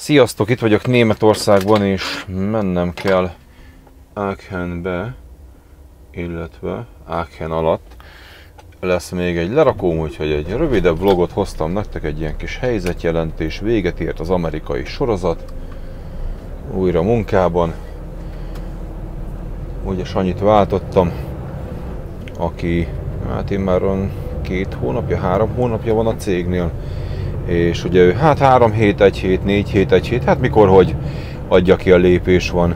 Sziasztok, itt vagyok Németországban, és mennem kell Aachenbe, illetve Aachen alatt. Lesz még egy lerakóm, úgyhogy egy rövidebb vlogot hoztam nektek, egy ilyen kis helyzetjelentés, véget ért az amerikai sorozat, újra munkában. Ugye Sanyit váltottam, aki, hát én már két hónapja, három hónapja van a cégnél, és ugye ő hát 3 hét, 1 hét, 4 hét, 1 hét, hát mikor, hogy adja ki a lépés van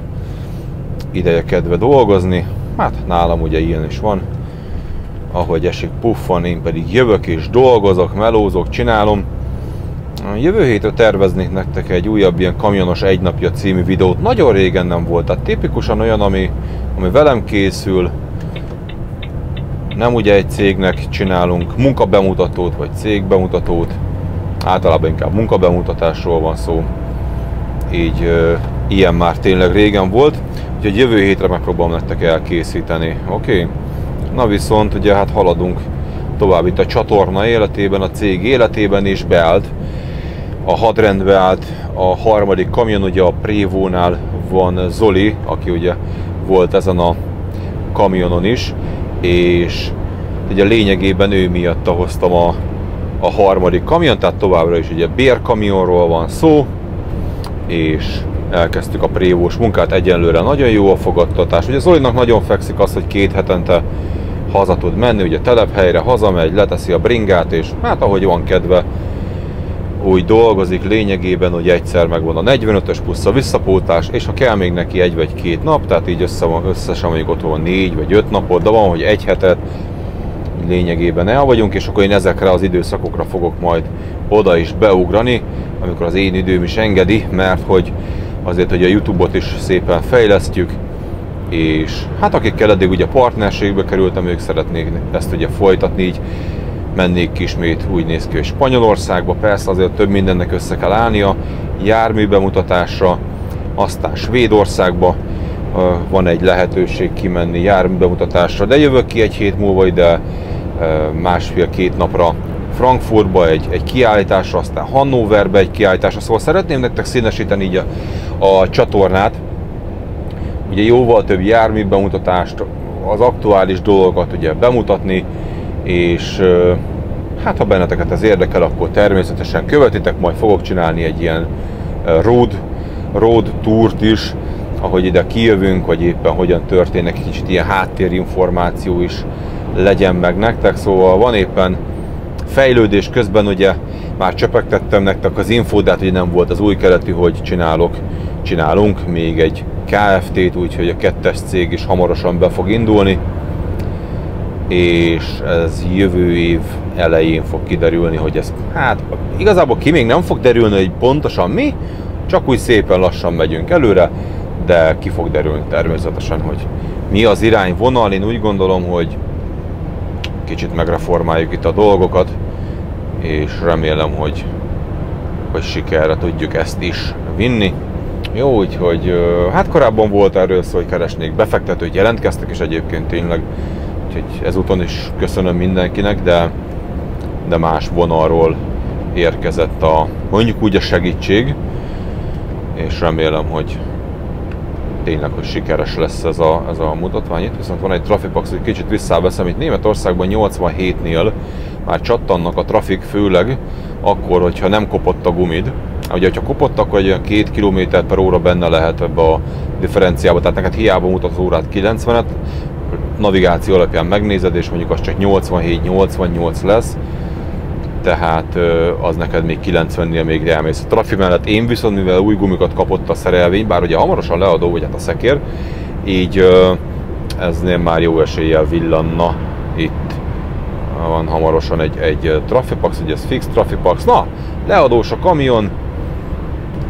ideje kedve dolgozni, hát nálam ugye ilyen is van, ahogy esik puffan, én pedig jövök és dolgozok, melózok, csinálom. Jövő hétre terveznék nektek egy újabb ilyen kamionos egynapja című videót. Nagyon régen nem volt, tehát tipikusan olyan, ami, ami velem készül. Nem ugye egy cégnek csinálunk munkabemutatót, vagy cégbemutatót, általában inkább munkabemutatásról van szó, így ilyen már tényleg régen volt, úgyhogy jövő hétre megpróbálom nektek elkészíteni, oké? Okay? Na viszont ugye hát haladunk tovább itt a csatorna életében, a cég életében is beállt, a hadrendbe állt a harmadik kamion, ugye a Prévónál van Zoli, aki ugye volt ezen a kamionon is, és ugye lényegében ő miatt hoztam a a harmadik kamion, tehát továbbra is ugye bérkamionról van szó, és elkezdtük a prévós munkát, egyenlőre nagyon jó a fogadtatás. Ugye Zolinak nagyon fekszik az, hogy két hetente haza tud menni, ugye telephelyre hazamegy, leteszi a bringát, és hát ahogy van kedve, úgy dolgozik lényegében, hogy egyszer megvan a 45-ös plusz a visszapótás, és ha kell még neki egy vagy két nap, tehát így össze van, összesen mondjuk ott van négy vagy öt napot, de van, hogy egy hetet, lényegében el vagyunk, és akkor én ezekre az időszakokra fogok majd oda is beugrani, amikor az én időm is engedi, mert hogy azért, hogy a Youtube-ot is szépen fejlesztjük, és hát akikkel eddig ugye partnerségbe kerültem, ők szeretnék ezt ugye folytatni, így mennék ismét úgy néz ki, hogy Spanyolországba, persze azért több mindennek össze kell állnia, jármű bemutatásra, aztán Svédországba van egy lehetőség kimenni jármű bemutatásra, de jövök ki egy hét múlva ide másfél-két napra Frankfurtba egy, egy kiállításra, aztán Hannoverbe egy kiállításra, szóval szeretném nektek színesíteni így a, a csatornát, ugye jóval több jármű bemutatást, az aktuális dolgokat ugye bemutatni, és hát ha benneteket ez érdekel, akkor természetesen követitek, majd fogok csinálni egy ilyen road, road tourt is, ahogy ide kijövünk, vagy éppen hogyan történnek, kicsit ilyen háttérinformáció is legyen meg nektek, szóval van éppen fejlődés közben ugye már csöpegtettem nektek az infót, de hát nem volt az új keletű, hogy csinálok, csinálunk még egy KFT-t, úgyhogy a kettes cég is hamarosan be fog indulni, és ez jövő év elején fog kiderülni, hogy ez, hát igazából ki még nem fog derülni, hogy pontosan mi, csak úgy szépen lassan megyünk előre, de ki fog derülni természetesen, hogy mi az irányvonal. Én úgy gondolom, hogy kicsit megreformáljuk itt a dolgokat, és remélem, hogy, hogy sikerre tudjuk ezt is vinni. Jó, úgyhogy hát korábban volt erről szó, hogy keresnék befektetőt, jelentkeztek is egyébként tényleg, úgyhogy ezúton is köszönöm mindenkinek, de, de más vonalról érkezett a mondjuk úgy a segítség, és remélem, hogy tényleg, hogy sikeres lesz ez a, ez a mutatvány. Itt viszont van egy Trafipax, hogy kicsit visszaveszem, itt Németországban 87-nél már csattannak a trafik, főleg akkor, hogyha nem kopott a gumid. Ugye, hogyha kopott, akkor egy olyan 2 km per óra benne lehet ebbe a differenciába, tehát neked hiába mutat az órát 90-et, navigáció alapján megnézed, és mondjuk az csak 87-88 lesz, tehát az neked még 90-nél még elmész a trafi mellett. Én viszont, mivel új gumikat kapott a szerelvény, bár ugye hamarosan leadó, vagy hát a szekér, így ez nem már jó eséllyel villanna itt. Van hamarosan egy, egy Trafipax, ugye ez fix Trafipax. Na, leadós a kamion,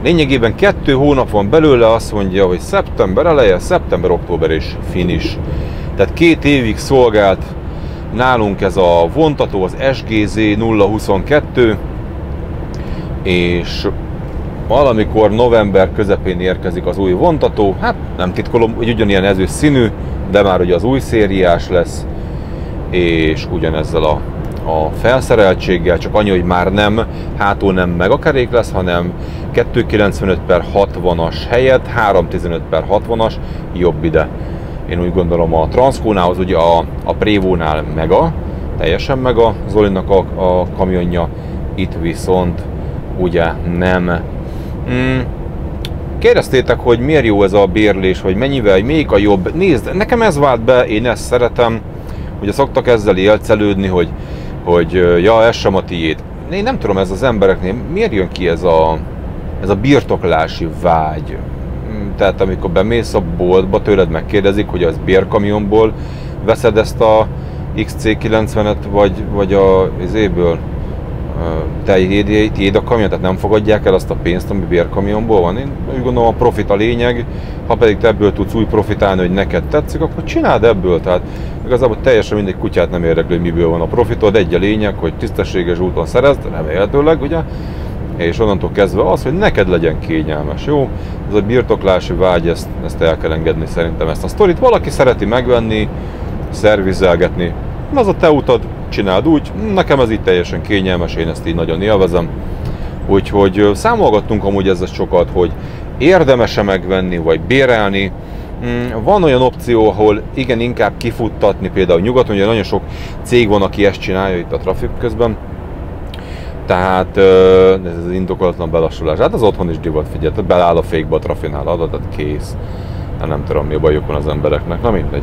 Lényegében kettő hónap van belőle, azt mondja, hogy szeptember eleje, szeptember-október és finish. Tehát két évig szolgált Nálunk ez a vontató az SGZ 022, és valamikor november közepén érkezik az új vontató, hát nem titkolom, hogy ugyanilyen ező színű, de már ugye az új szériás lesz, és ugyanezzel a a felszereltséggel, csak annyi, hogy már nem, hátul nem megakerék lesz, hanem 295 per 60-as helyett 315 per 60-as jobb ide. Én úgy gondolom a Transkónához ugye a, a Prévónál mega, teljesen mega Zolinak a, a kamionja, itt viszont ugye nem. Hmm. Kérdeztétek, hogy miért jó ez a bérlés, vagy mennyivel, melyik a jobb. Nézd, nekem ez vált be, én ezt szeretem. Ugye szoktak ezzel élcelődni, hogy, hogy ja, ez sem a tiéd. Én nem tudom, ez az embereknél miért jön ki ez a, ez a birtoklási vágy. Tehát amikor bemész a boltba, tőled megkérdezik, hogy az bérkamionból veszed ezt a XC90-et, vagy, vagy a, az éből te tiéd a kamion, tehát nem fogadják el azt a pénzt, ami bérkamionból van. Én úgy gondolom a profit a lényeg, ha pedig te ebből tudsz úgy profitálni, hogy neked tetszik, akkor csináld ebből. Tehát igazából teljesen mindegy kutyát nem érdekli, hogy miből van a profitod. Egy a lényeg, hogy tisztességes úton szerezd, remélhetőleg, ugye? És onnantól kezdve az, hogy neked legyen kényelmes, jó? Ez a birtoklási vágy, ezt, ezt el kell engedni szerintem ezt a sztorit. Valaki szereti megvenni, szervizelgetni, az a te utad, csináld úgy, nekem ez így teljesen kényelmes, én ezt így nagyon élvezem. Úgyhogy számolgattunk amúgy ezzel sokat, hogy érdemese megvenni, vagy bérelni. Mm, van olyan opció, ahol igen, inkább kifuttatni, például nyugaton, ugye nagyon sok cég van, aki ezt csinálja itt a trafik közben, tehát ez az indokolatlan belassulás. Hát az otthon is divat, figyelj, beláll a fékbe trafinál adatot, kész. Hát nem tudom, mi a bajuk van az embereknek, na mindegy.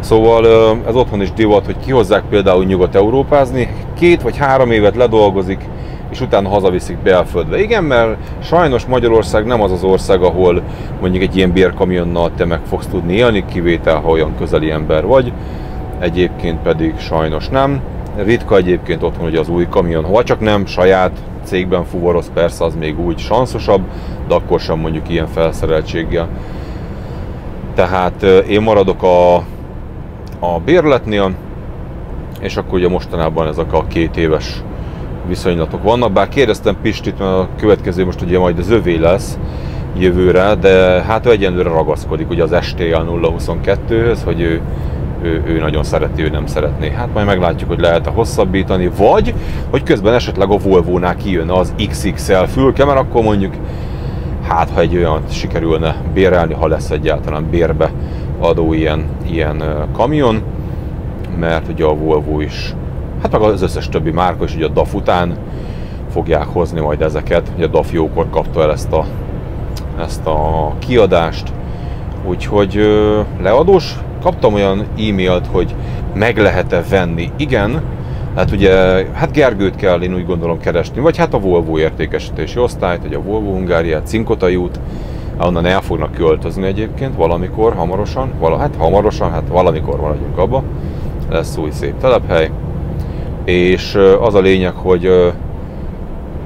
Szóval ez otthon is divat, hogy kihozzák például Nyugat-Európázni, két vagy három évet ledolgozik, és utána hazaviszik belföldre. Igen, mert sajnos Magyarország nem az az ország, ahol mondjuk egy ilyen bérkamionnal te meg fogsz tudni élni, kivétel, ha olyan közeli ember vagy. Egyébként pedig sajnos nem. Ritka egyébként otthon ugye az új kamion, ha csak nem saját cégben fuvaroz, persze az még úgy sanszosabb, de akkor sem mondjuk ilyen felszereltséggel. Tehát én maradok a a bérletnél, és akkor ugye mostanában ezek a két éves viszonylatok vannak, bár kérdeztem Pistit, mert a következő most ugye majd az övé lesz jövőre, de hát ő egyenlőre ragaszkodik ugye az STL 022-höz, hogy ő, ő, ő nagyon szereti, ő nem szeretné. Hát majd meglátjuk, hogy lehet-e hosszabbítani, vagy hogy közben esetleg a Volvo-nál kijön az XXL fülke, mert akkor mondjuk hát ha egy olyan sikerülne bérelni, ha lesz egyáltalán bérbe adó ilyen, ilyen kamion, mert ugye a Volvo is, hát meg az összes többi márka is, ugye a DAF után fogják hozni majd ezeket. Ugye a DAF jókor kapta el ezt a, ezt a kiadást, úgyhogy leadós. Kaptam olyan e-mailt, hogy meg lehet-e venni. Igen, hát ugye, hát Gergőt kell én úgy gondolom keresni, vagy hát a Volvo értékesítési osztályt, vagy a Volvo Hungáriát, Cinkotai út, ahonnan el fognak költözni egyébként valamikor, hamarosan, vala, hát hamarosan, hát valamikor maradjunk abba, lesz új szép telephely, és az a lényeg, hogy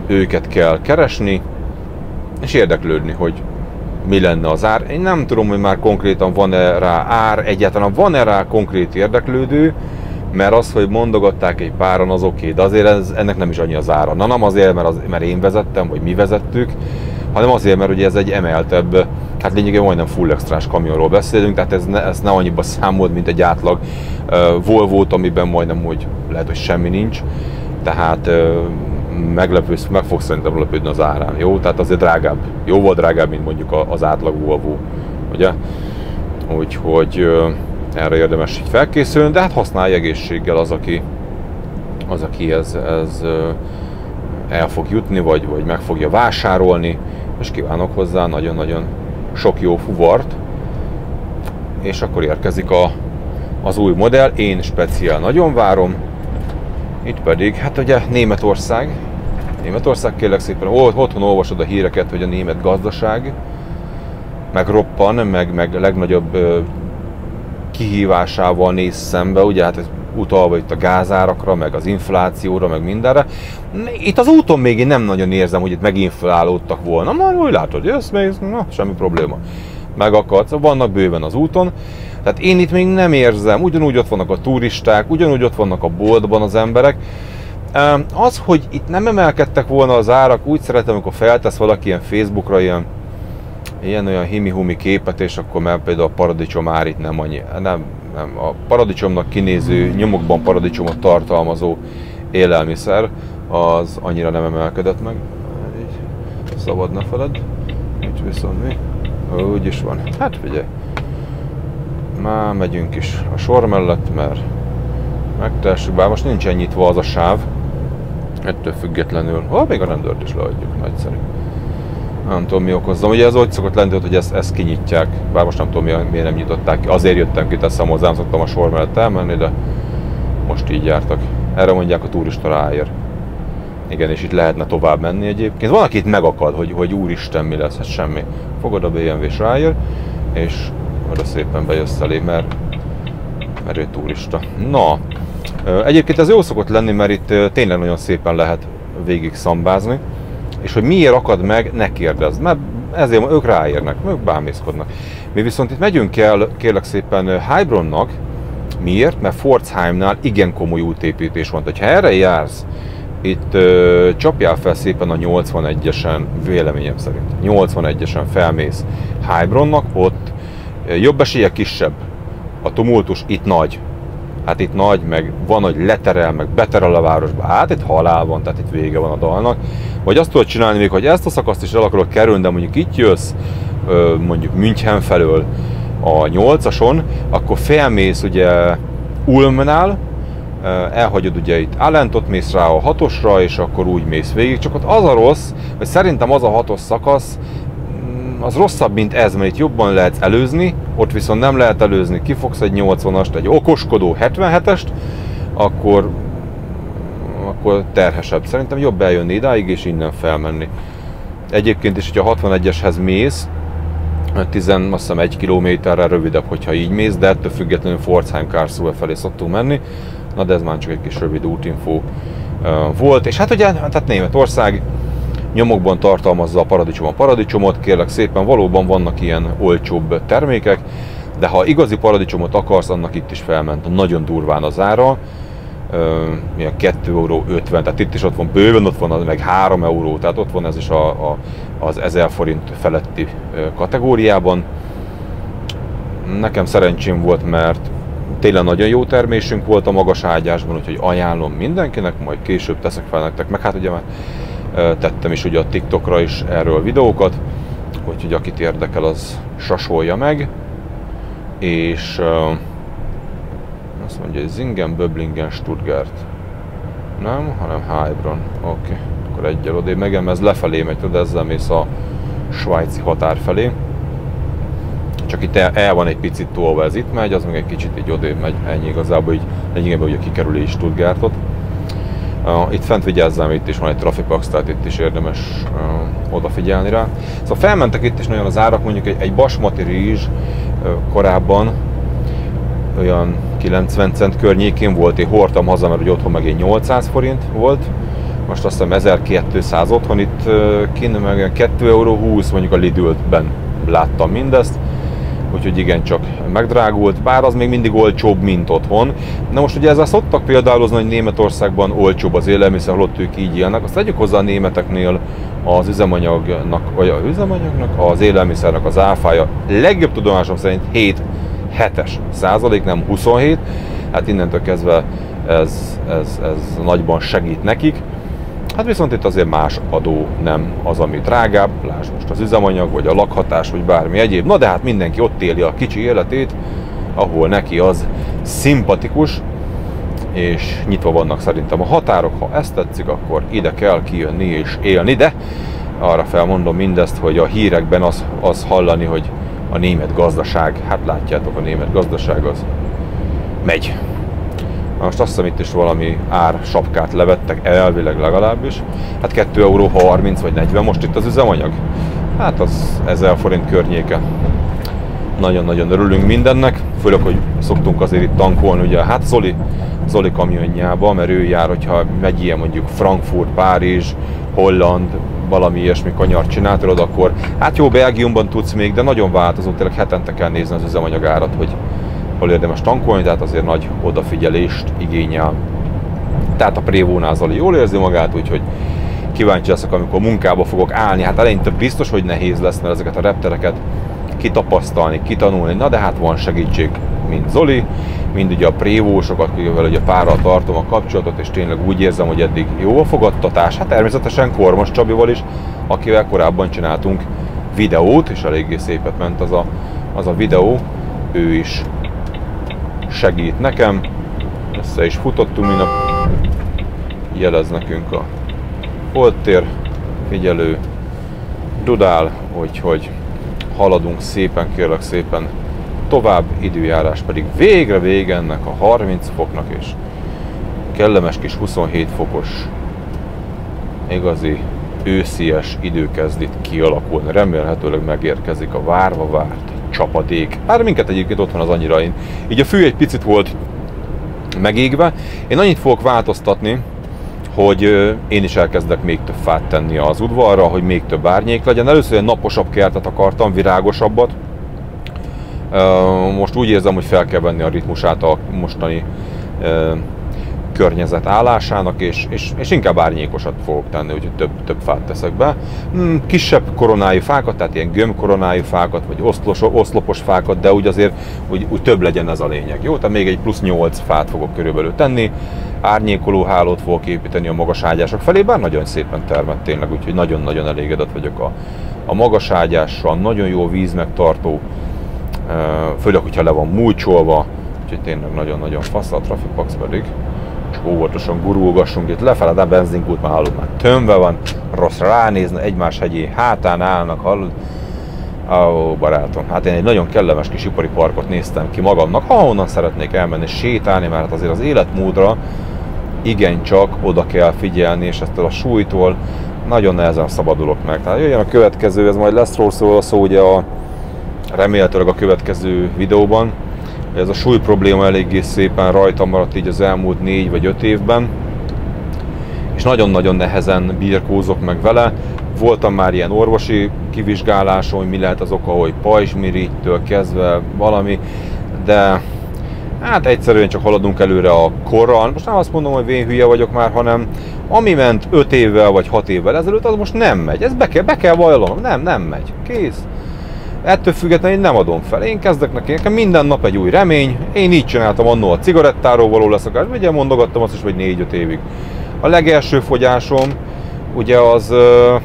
őket kell keresni, és érdeklődni, hogy mi lenne az ár. Én nem tudom, hogy már konkrétan van-e rá ár, egyáltalán van-e rá konkrét érdeklődő, mert az, hogy mondogatták egy páran, az oké, okay, de azért ez, ennek nem is annyi az ára. Na nem azért, mert, az, mert én vezettem, vagy mi vezettük, hanem azért, mert ugye ez egy emeltebb, hát lényegében majdnem full extrás kamionról beszélünk, tehát ez ne, ez ne annyiba számolt, mint egy átlag uh, volvo amiben majdnem úgy lehet, hogy semmi nincs. Tehát uh, meglepősz, meg fogsz szerintem lepődni az árán, jó? Tehát azért drágább, jóval drágább, mint mondjuk az átlag Volvo, ugye? Úgyhogy erre érdemes így felkészülni, de hát használj egészséggel az, aki, az, aki ez, ez el fog jutni, vagy, vagy meg fogja vásárolni, és kívánok hozzá nagyon-nagyon sok jó fuvart, és akkor érkezik a, az új modell, én speciál nagyon várom, itt pedig, hát ugye Németország, Németország kérlek szépen, otthon olvasod a híreket, hogy a német gazdaság meg roppan, meg, meg legnagyobb kihívásával néz szembe, ugye hát utalva itt a gázárakra, meg az inflációra, meg mindenre. Itt az úton még én nem nagyon érzem, hogy itt meginflálódtak volna. Na, úgy látod, jössz, mész, na, semmi probléma. Megakadsz, vannak bőven az úton. Tehát én itt még nem érzem, ugyanúgy ott vannak a turisták, ugyanúgy ott vannak a boltban az emberek. Az, hogy itt nem emelkedtek volna az árak, úgy szeretem, amikor feltesz valaki ilyen Facebookra ilyen ilyen olyan himi-humi képet, és akkor már például a paradicsom ár itt nem annyi, nem, nem, a paradicsomnak kinéző, nyomokban paradicsomot tartalmazó élelmiszer az annyira nem emelkedett meg. Így szabad ne feled. Így viszont mi? Úgy is van. Hát figyelj. Már megyünk is a sor mellett, mert megtessük, bár most nincs nyitva az a sáv. Ettől függetlenül, ha még a rendőrt is leadjuk, nagyszerű. Nem tudom mi okozza. Ugye ez úgy szokott lenni, hogy ezt, ezt kinyitják, bár most nem tudom miért nem nyitották ki. Azért jöttem ki, teszem hozzám, szoktam a sor mellett elmenni, de most így jártak. Erre mondják a turista ráér. Igen, és itt lehetne tovább menni egyébként. Van, aki itt megakad, hogy, hogy úristen, mi lesz, ez semmi. Fogod a BMW-s ráér, és oda szépen bejössz elé, mert, mert ő turista. Na, egyébként ez jó szokott lenni, mert itt tényleg nagyon szépen lehet végig szambázni, és hogy miért akad meg, ne kérdezd, mert ezért ők ráérnek, ők bámészkodnak. Mi viszont itt megyünk el, kérlek szépen Heilbronnnak, miért? Mert Pforzheimnál igen komoly útépítés van. Ha erre jársz, itt ö, csapjál fel szépen a 81-esen, véleményem szerint. 81-esen felmész Heilbronnnak, ott jobb esélye kisebb. A tumultus itt nagy. Hát itt nagy, meg van, hogy leterel, meg beterel a városba. Hát itt halál van, tehát itt vége van a dalnak. Vagy azt tudod csinálni még, hogy ezt a szakaszt is el akarod kerülni, de mondjuk itt jössz, mondjuk München felől a 8-ason, akkor felmész ugye Ulmnál, elhagyod ugye itt Allentot, mész rá a hatosra, és akkor úgy mész végig. Csak ott az a rossz, hogy szerintem az a hatos szakasz, az rosszabb, mint ez, mert itt jobban lehet előzni, ott viszont nem lehet előzni, kifogsz egy 80-ast, egy okoskodó 77-est, akkor, akkor terhesebb. Szerintem jobb eljönni idáig, és innen felmenni. Egyébként is, hogyha 61-eshez mész, 10, azt hiszem egy kilométerre rövidebb, hogyha így mész, de ettől függetlenül Pforzheim Karlsruhe felé szoktunk menni. Na de ez már csak egy kis rövid útinfó volt. És hát ugye, tehát Németország nyomokban tartalmazza a paradicsom a paradicsomot, kérlek szépen, valóban vannak ilyen olcsóbb termékek, de ha igazi paradicsomot akarsz, annak itt is felment. Nagyon durván az ára, milyen 2 euró 50, tehát itt is ott van bőven, ott van meg 3 euró, tehát ott van ez is a, a, az 1000 forint feletti kategóriában. Nekem szerencsém volt, mert tényleg nagyon jó termésünk volt a magas ágyásban, úgyhogy ajánlom mindenkinek, majd később teszek fel nektek, meg hát ugye már tettem is ugye a TikTokra is erről videókat, úgyhogy akit érdekel, az sasolja meg, és azt mondja, hogy Zingen, Böblingen, Stuttgart. Nem, hanem Heilbronn. Oké, okay. akkor egyel odébb megem, ez lefelé megy, tudod, ezzel mész a svájci határ felé. Csak itt el, el van egy picit tolva, ez itt megy, az meg egy kicsit így odébb megy, ennyi igazából, így lényegében ugye kikerüli Stuttgartot. Itt fent vigyázzám, itt is van egy Trafipax, tehát itt is érdemes uh, odafigyelni rá. Szóval felmentek itt is nagyon az árak, mondjuk egy, egy basmati rizs uh, korábban olyan 90 cent környékén volt, én hordtam haza, mert hogy otthon meg egy 800 forint volt, most azt hiszem 1200 otthon, itt kint meg 2 euró 20 mondjuk a Lidl-ben láttam mindezt, úgyhogy igen, csak megdrágult, bár az még mindig olcsóbb, mint otthon. Na most ugye ezzel szoktak példálozni, hogy Németországban olcsóbb az élelmiszer, holott ők így élnek. Azt tegyük hozzá a németeknél az üzemanyagnak, vagy a üzemanyagnak, az élelmiszernek az áfája legjobb tudomásom szerint 7 7-es százalék, nem 27, hát innentől kezdve ez, ez, ez nagyban segít nekik. Hát viszont itt azért más adó nem az, ami drágább, lásd most az üzemanyag, vagy a lakhatás, vagy bármi egyéb. Na de hát mindenki ott éli a kicsi életét, ahol neki az szimpatikus, és nyitva vannak szerintem a határok. Ha ezt tetszik, akkor ide kell kijönni és élni, de arra felmondom mindezt, hogy a hírekben az, az hallani, hogy a német gazdaság, hát látjátok, a német gazdaság az megy. Most azt hiszem itt is valami ár sapkát levettek, elvileg legalábbis. Hát 2 euró 30 vagy 40 most itt az üzemanyag. Hát az 1000 forint környéke. Nagyon-nagyon örülünk mindennek, főleg, hogy szoktunk azért itt tankolni, ugye hát Zoli, Zoli kamionjába, mert ő jár, hogyha megy ilyen mondjuk Frankfurt, Párizs, Holland, valami ilyesmi kanyart csináltad, akkor hát jó, Belgiumban tudsz még, de nagyon változó, tényleg hetente kell nézni az üzemanyagárat, hogy hol érdemes tankolni, tehát azért nagy odafigyelést igényel. Tehát a Prévónál Zoli jól érzi magát, úgyhogy kíváncsi leszek, amikor munkába fogok állni. Hát eleinte biztos, hogy nehéz lesz, mert ezeket a reptereket kitapasztalni, kitanulni, na de hát van segítség, mind Zoli, mind ugye a prévósok, akivel ugye párral tartom a kapcsolatot, és tényleg úgy érzem, hogy eddig jó a fogadtatás. Hát természetesen Kormos Csabival is, akivel korábban csináltunk videót, és eléggé szépet ment az a, az a videó. Ő is segít nekem. Össze is futottunk minap. Jelez nekünk a holttér figyelő. Dudál, hogy haladunk szépen, kérlek szépen tovább, időjárás pedig végre vége ennek a 30 foknak és kellemes kis 27 fokos igazi őszies idő kezd itt kialakulni. Remélhetőleg megérkezik a várva várt csapadék. Hát minket egyébként ott van az annyira. Én, így a fű egy picit volt megégve. Én annyit fogok változtatni, hogy én is elkezdek még több fát tenni az udvarra, hogy még több árnyék legyen. Először egy naposabb kertet akartam, virágosabbat. Most úgy érzem, hogy fel kell venni a ritmusát a mostani környezet állásának, és, és, és inkább árnyékosat fogok tenni, úgyhogy több, több fát teszek be. Hmm, kisebb koronájú fákat, tehát ilyen gömbkoronájú fákat, vagy oszlos, oszlopos fákat, de úgy azért úgy, úgy több legyen ez a lényeg. Jó, tehát még egy plusz 8 fát fogok körülbelül tenni, árnyékoló hálót fogok építeni a magas ágyások felé, bár nagyon szépen termett tényleg, úgyhogy nagyon-nagyon elégedett vagyok a, a magas ágyással, nagyon jó vízmegtartó, főleg, hogyha le van múlcsolva, úgyhogy tényleg nagyon-nagyon fasz a Trafipax pedig és óvatosan gurulgassunk itt lefele, de a benzinkút már hallod, már tömve van, rossz ránézni, egymás hegyé hátán állnak, hallod? Ó, barátom, hát én egy nagyon kellemes kis ipari parkot néztem ki magamnak, ahonnan szeretnék elmenni sétálni, mert hát azért az életmódra igencsak oda kell figyelni, és ettől a súlytól nagyon nehezen szabadulok meg. Tehát jöjjön a következő, ez majd lesz róla szó ugye a remélhetőleg a következő videóban, ez a súly probléma eléggé szépen rajta maradt így az elmúlt négy vagy öt évben, és nagyon-nagyon nehezen birkózok meg vele. Voltam már ilyen orvosi kivizsgáláson, hogy mi lehet az oka, hogy pajzsmirigytől kezdve valami, de hát egyszerűen csak haladunk előre a korral. Most nem azt mondom, hogy én hülye vagyok már, hanem ami ment 5 évvel vagy 6 évvel ezelőtt, az most nem megy. Ez be kell, be kell vallanom. Nem, nem megy. Kész. Ettől függetlenül én nem adom fel. Én kezdek neki, nekem minden nap egy új remény. Én így csináltam annó a cigarettáról való leszakás. Ugye mondogattam azt is, hogy 4-5 évig. A legelső fogyásom, ugye az,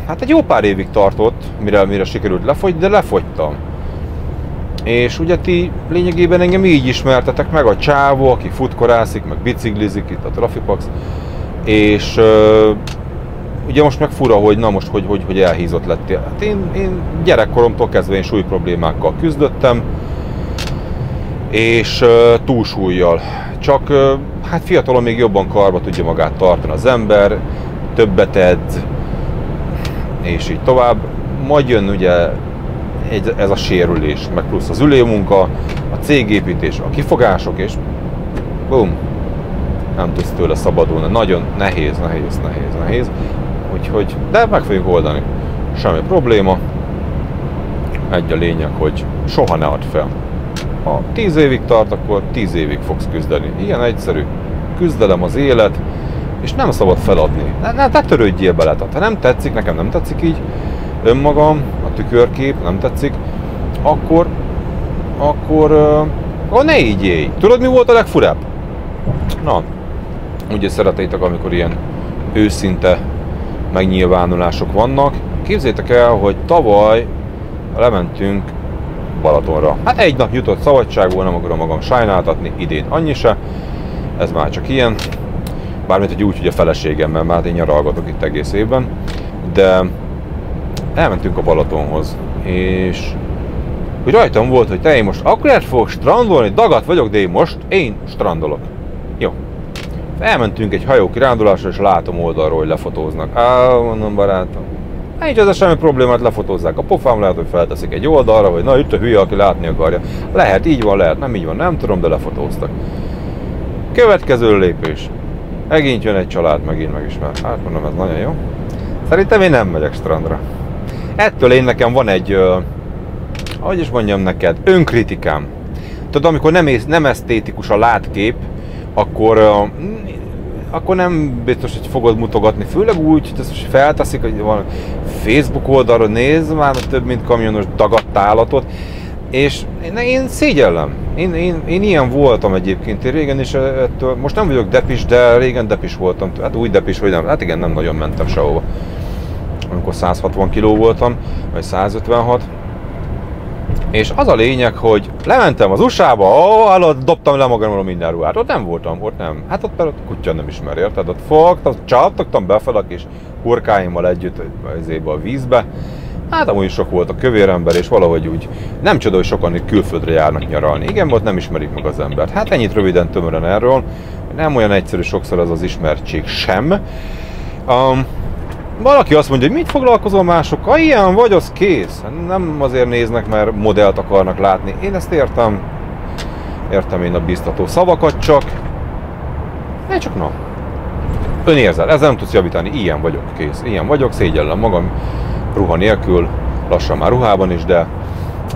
hát egy jó pár évig tartott, mire, mire sikerült lefogyni, de lefogytam. És ugye ti lényegében engem így ismertetek meg, a csávó, aki futkorászik, meg biciklizik itt a Trafipax, és ugye most meg fura, hogy na most, hogy, hogy, hogy elhízott lettél. Hát én, én gyerekkoromtól kezdve én súly problémákkal küzdöttem, és uh, túlsúlyjal. Csak uh, hát fiatalon még jobban karba tudja magát tartani az ember, többet edd, és így tovább. Majd jön ugye egy, ez a sérülés, meg plusz az ülőmunka, a cégépítés, a kifogások, és bum, nem tudsz tőle szabadulni. Nagyon nehéz, nehéz, nehéz, nehéz. Úgyhogy, de meg fogjuk oldani. Semmi probléma. Egy a lényeg, hogy soha ne add fel. Ha 10 évig tart, akkor 10 évig fogsz küzdeni. Ilyen egyszerű. Küzdelem az élet, és nem szabad feladni. Ne, ne, ne törődjél bele. Tehát, ha nem tetszik, nekem nem tetszik így, önmagam, a tükörkép nem tetszik, akkor, akkor, akkor ne így élj. Tudod, mi volt a legfurább? Na, ugye szereteitek, amikor ilyen őszinte megnyilvánulások vannak. Képzétek el, hogy tavaly lementünk Balatonra. Hát egy nap jutott szabadságból, nem akarom magam sajnáltatni, idén annyi se. Ez már csak ilyen. Bármint, hogy úgy, hogy a feleségemmel, mert én nyaralgatok itt egész évben. De elmentünk a Balatonhoz, és hogy rajtam volt, hogy te én most akkor fogok strandolni, dagat vagyok, de én most én strandolok. Jó, Elmentünk egy hajó kirándulásra, és látom oldalról, hogy lefotóznak. Á, mondom barátom. Nincs ez a semmi problémát, lefotózzák a pofám, lehet, hogy felteszik egy oldalra, vagy na itt a hülye, aki látni akarja. Lehet, így van, lehet, nem így van, nem tudom, de lefotóztak. Következő lépés. Megint jön egy család, megint megismer. Hát mondom, ez nagyon jó. Szerintem én nem megyek strandra. Ettől én nekem van egy, uh, hogy is mondjam neked, önkritikám. Tudod, amikor nem, nem esztétikus a látkép, akkor, akkor nem biztos, hogy fogod mutogatni, főleg úgy, hogy ezt most felteszik, hogy van Facebook oldalra néz már több mint kamionos dagadt állatot, és én, én szégyellem. Én, én, én, ilyen voltam egyébként én régen, és ettől, most nem vagyok depis, de régen depis voltam. Hát úgy depis, hogy nem, hát igen, nem nagyon mentem sehova. Amikor 160 kiló voltam, vagy 156. És az a lényeg, hogy lementem az USA-ba, ó, dobtam le magamról minden ruhát. Ott nem voltam, ott nem. Hát ott, ott kutya nem ismer, érted? Ott fogtam, csaptogtam befelé a kis hurkáimmal együtt a vízbe, Hát amúgy sok volt a kövér ember, és valahogy úgy nem csoda, hogy sokan itt külföldre járnak nyaralni. Igen, ott nem ismerik meg az embert. Hát ennyit röviden, tömören erről. Nem olyan egyszerű sokszor az az ismertség sem. Um, valaki azt mondja, hogy mit foglalkozol másokkal, ilyen vagy, az kész. Nem azért néznek, mert modellt akarnak látni. Én ezt értem. Értem én a biztató szavakat csak. Ne csak na. Önérzet, ezzel nem tudsz javítani. Ilyen vagyok, kész. Ilyen vagyok, szégyellem magam ruha nélkül, lassan már ruhában is, de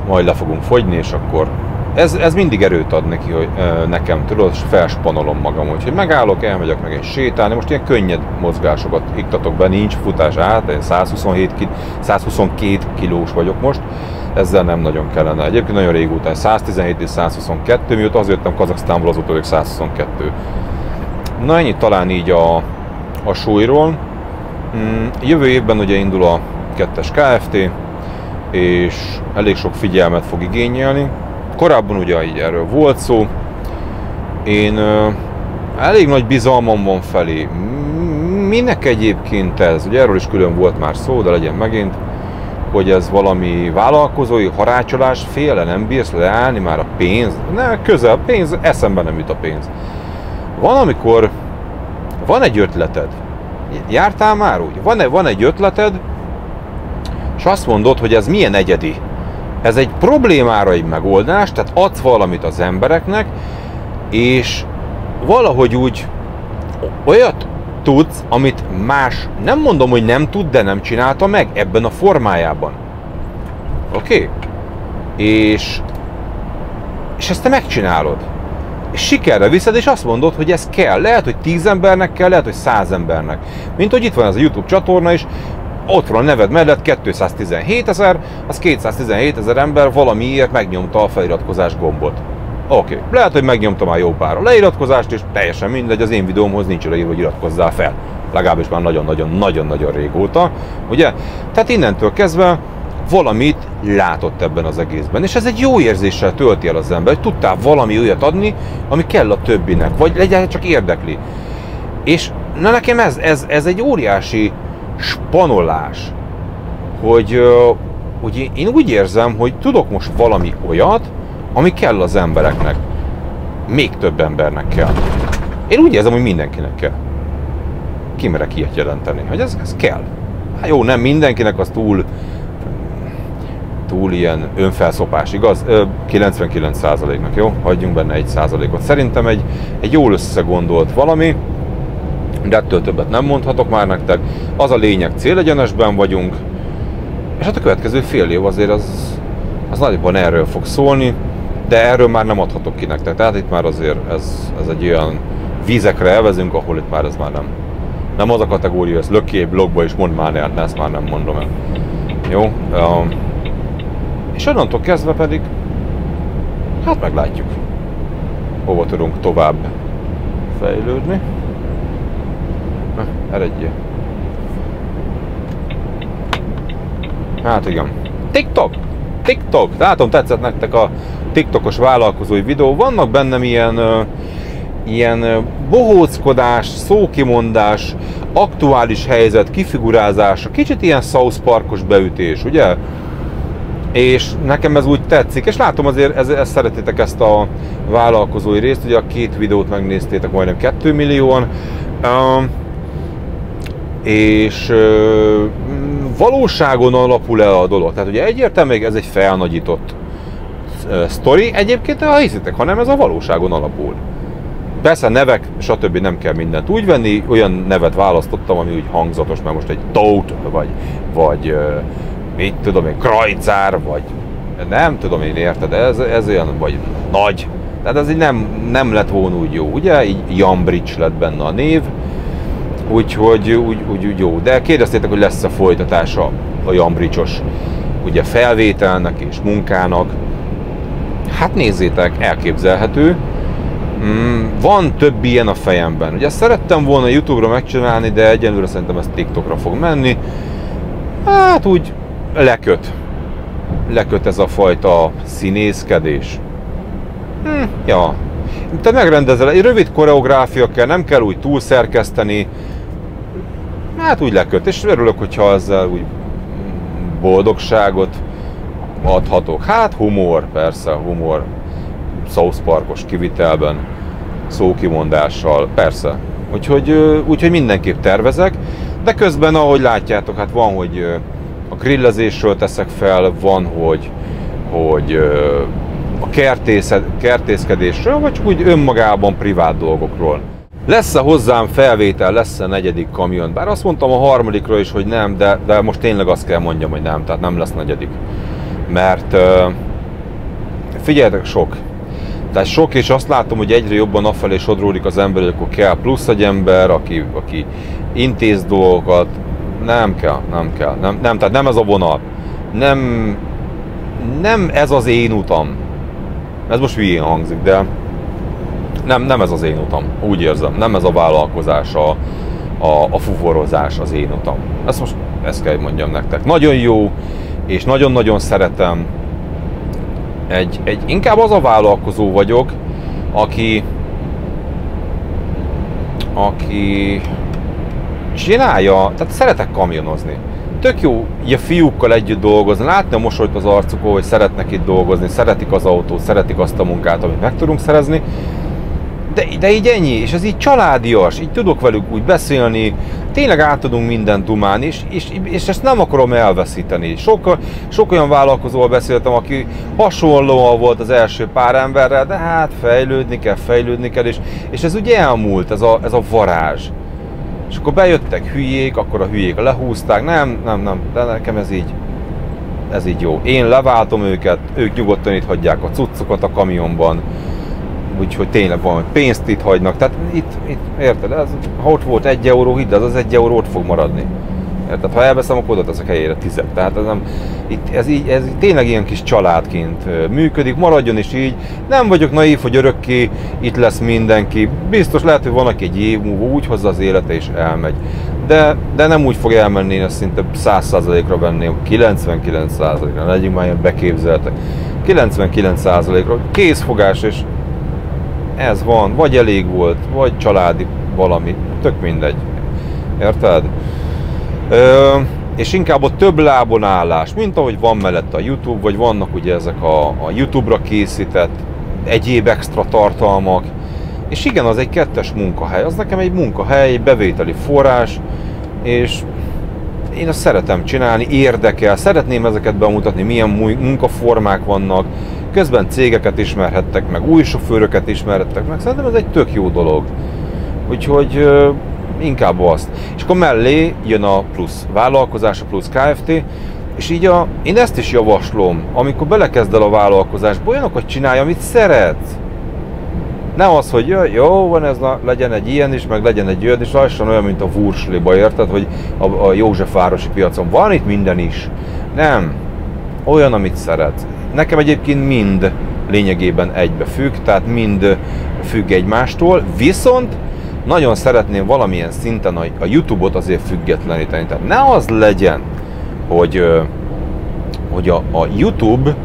majd le fogunk fogyni, és akkor ez, ez mindig erőt ad neki, hogy e, nekem, tudod, és felspanolom magam, úgyhogy megállok, elmegyek meg egy sétálni, most ilyen könnyed mozgásokat iktatok be, nincs futás át, én 127 ki, 122 kilós vagyok most, ezzel nem nagyon kellene. Egyébként nagyon régóta, 117 és 122, mióta azért jöttem Kazaksztánból, azóta vagyok 122. Na ennyi talán így a, a súlyról. Mm, jövő évben ugye indul a 2-es Kft. és elég sok figyelmet fog igényelni. Korábban ugye így erről volt szó. Én elég nagy bizalmam van felé. Minek egyébként ez? Ugye erről is külön volt már szó, de legyen megint hogy ez valami vállalkozói harácsolás, féle nem bírsz leállni már a pénz? Ne, közel, pénz, eszembe nem jut a pénz. Van, amikor van egy ötleted, jártál már úgy? Van, van egy ötleted, és azt mondod, hogy ez milyen egyedi. Ez egy problémára egy megoldás, tehát adsz valamit az embereknek, és valahogy úgy olyat tudsz, amit más, nem mondom, hogy nem tud, de nem csinálta meg ebben a formájában. Oké? Okay? És, és ezt te megcsinálod. És sikerre viszed, és azt mondod, hogy ez kell. Lehet, hogy 10 embernek kell, lehet, hogy 100 embernek. Mint hogy itt van ez a YouTube csatorna is, ott van a neved mellett 217 ezer, az 217 ezer ember valamiért megnyomta a feliratkozás gombot. Oké, okay. lehet, hogy megnyomta már jó pár a leiratkozást, és teljesen mindegy, az én videómhoz nincs odaírva, hogy iratkozzál fel. Legalábbis már nagyon-nagyon-nagyon-nagyon régóta, ugye? Tehát innentől kezdve valamit látott ebben az egészben. És ez egy jó érzéssel tölti el az ember, hogy tudtál valami olyat adni, ami kell a többinek, vagy legyen csak érdekli. És na nekem ez, ez, ez egy óriási spanolás, hogy, hogy én úgy érzem, hogy tudok most valami olyat, ami kell az embereknek. Még több embernek kell. Én úgy érzem, hogy mindenkinek kell. Kimerek ilyet jelenteni, hogy ez, ez kell. Hát jó, nem mindenkinek, az túl túl ilyen önfelszopás, igaz? 99%-nak, jó? Hagyjunk benne egy százalékot. Szerintem egy, egy jól összegondolt valami, de ettől többet nem mondhatok már nektek. Az a lényeg, célegyenesben vagyunk, és hát a következő fél év azért az, az nagyban erről fog szólni, de erről már nem adhatok ki nektek. Tehát itt már azért ez, ez egy olyan vízekre elvezünk, ahol itt már ez már nem, nem az a kategória, ezt löki egy blogba és mondd már el, ezt már nem mondom el. Jó? Um, és onnantól kezdve pedig, hát meglátjuk, hova tudunk tovább fejlődni. Eredjél. Hát igen. TikTok! TikTok! Látom, tetszett nektek a TikTokos vállalkozói videó. Vannak bennem ilyen, ilyen bohóckodás, szókimondás, aktuális helyzet, kifigurázás, kicsit ilyen South Parkos beütés, ugye? És nekem ez úgy tetszik, és látom azért, ez, ez szeretitek ezt a vállalkozói részt, ugye a két videót megnéztétek majdnem 2 millióan. Uh, és ö, valóságon alapul el a dolog. Tehát ugye egyértelműen ez egy felnagyított ö, sztori, egyébként ha hiszitek, hanem ez a valóságon alapul. Persze nevek, stb. nem kell mindent úgy venni, olyan nevet választottam, ami úgy hangzatos, mert most egy Tót, vagy, vagy mit tudom én, Krajcár, vagy nem tudom én érted, ez, ez olyan, vagy nagy. Tehát ez így nem, nem lett volna úgy jó, ugye? Így Jambridge lett benne a név, Úgyhogy úgy, úgy, úgy jó. De kérdeztétek, hogy lesz-e folytatása a Jambricsos ugye felvételnek és munkának. Hát nézzétek, elképzelhető. Mm, van több ilyen a fejemben. Ugye szerettem volna YouTube-ra megcsinálni, de egyenlőre szerintem ez TikTokra fog menni. Hát úgy leköt. Leköt ez a fajta színészkedés. Hm, ja. Te megrendezel, egy rövid koreográfia kell, nem kell úgy túlszerkeszteni. Hát úgy leköt, és örülök, hogyha ezzel úgy boldogságot adhatok. Hát humor, persze, humor. South Parkos kivitelben, szókimondással, persze. Úgyhogy, úgyhogy mindenképp tervezek, de közben, ahogy látjátok, hát van, hogy a grillezésről teszek fel, van, hogy, hogy a kertészkedésről, vagy csak úgy önmagában privát dolgokról. Lesz-e hozzám felvétel, lesz-e negyedik kamion? Bár azt mondtam a harmadikról is, hogy nem, de, de most tényleg azt kell mondjam, hogy nem, tehát nem lesz negyedik. Mert figyeljetek, sok. Tehát sok, és azt látom, hogy egyre jobban afelé sodródik az ember, hogy akkor kell plusz egy ember, aki, aki intéz dolgokat. Nem kell, nem kell. Nem, nem, tehát nem ez a vonal. Nem, nem ez az én utam. Ez most hülyén hangzik, de nem, nem ez az én utam. Úgy érzem. Nem ez a vállalkozás, a, a, a fuforozás az én utam. Ezt most ezt kell mondjam nektek. Nagyon jó, és nagyon-nagyon szeretem. Egy, egy, inkább az a vállalkozó vagyok, aki aki csinálja, tehát szeretek kamionozni. Tök jó a fiúkkal együtt dolgozni, látni a mosolyt az arcukon, hogy szeretnek itt dolgozni, szeretik az autót, szeretik azt a munkát, amit meg tudunk szerezni, de, de így ennyi, és ez így családias, így tudok velük úgy beszélni, tényleg át tudunk mindent dumálni, és, és, és ezt nem akarom elveszíteni. Sok, sok olyan vállalkozóval beszéltem, aki hasonlóan volt az első pár emberrel, de hát fejlődni kell, fejlődni kell, és, és ez ugye elmúlt, ez a, ez a varázs. És akkor bejöttek hülyék, akkor a hülyék lehúzták, nem, nem, nem, de nekem ez így, ez így jó. Én leváltom őket, ők nyugodtan itt hagyják a cuccokat a kamionban, úgyhogy tényleg van, pénzt itt hagynak. Tehát itt, itt érted, ez, ha ott volt egy euró, hidd, az az egy euró ott fog maradni. Érted? Ha elveszem, akkor oda teszek helyére tizet. Tehát ez, nem, itt, ez, ez tényleg ilyen kis családként működik, maradjon is így. Nem vagyok naív, hogy örökké itt lesz mindenki. Biztos lehet, hogy van, aki egy év múlva úgy hozza az élete és elmegy. De, de nem úgy fog elmenni, én ezt szinte 100%-ra venném, 99%-ra, legyünk már ilyen beképzeltek. 99%-ra készfogás, és ez van, vagy elég volt, vagy családi valami, tök mindegy. Érted? Ö, és inkább a több lábon állás, mint ahogy van mellett a YouTube, vagy vannak ugye ezek a, a YouTube-ra készített egyéb extra tartalmak, és igen, az egy kettes munkahely, az nekem egy munkahely, egy bevételi forrás, és én azt szeretem csinálni, érdekel, szeretném ezeket bemutatni, milyen munkaformák vannak, közben cégeket ismerhettek meg, új sofőröket ismerhettek meg, szerintem ez egy tök jó dolog. Úgyhogy inkább azt. És akkor mellé jön a plusz vállalkozás, a plusz Kft. És így a, én ezt is javaslom, amikor belekezd el a vállalkozásba, olyanokat csinálj, amit szeretsz. Nem az, hogy jó, van, ez na, legyen egy ilyen is, meg legyen egy olyan is, lassan olyan, mint a Wursliba, érted, hogy a, a Józsefvárosi piacon van itt minden is. Nem. Olyan, amit szeretsz. Nekem egyébként mind lényegében egybe függ, tehát mind függ egymástól, viszont nagyon szeretném valamilyen szinten a, a YouTube-ot azért függetleníteni. Tehát ne az legyen, hogy, hogy a, a YouTube